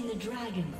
Slain the dragon.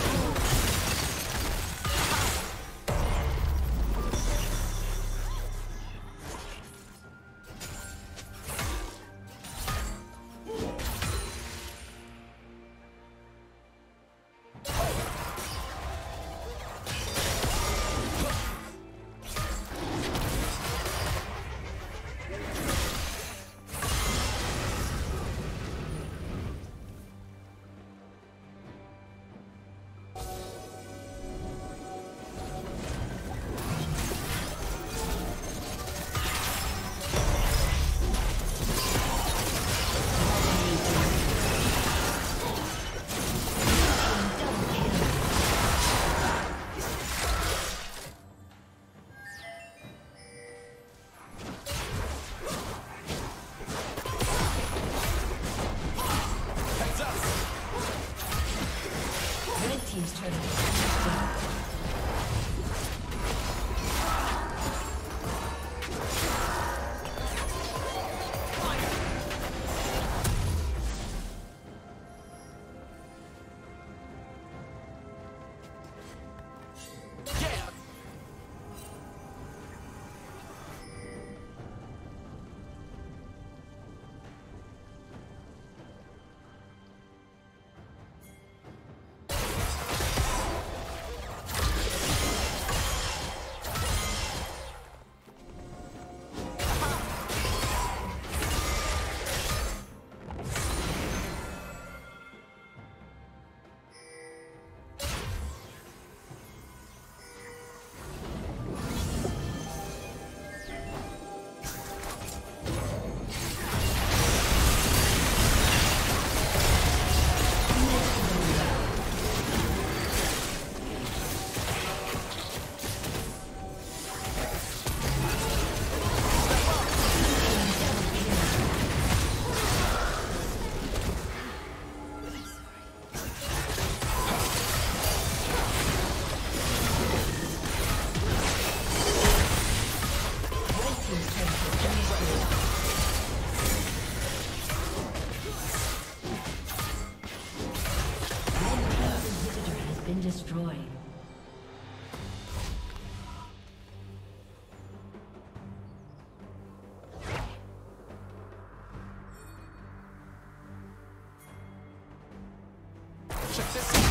disconnected.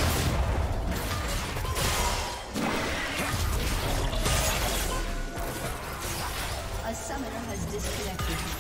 A summoner has disconnected.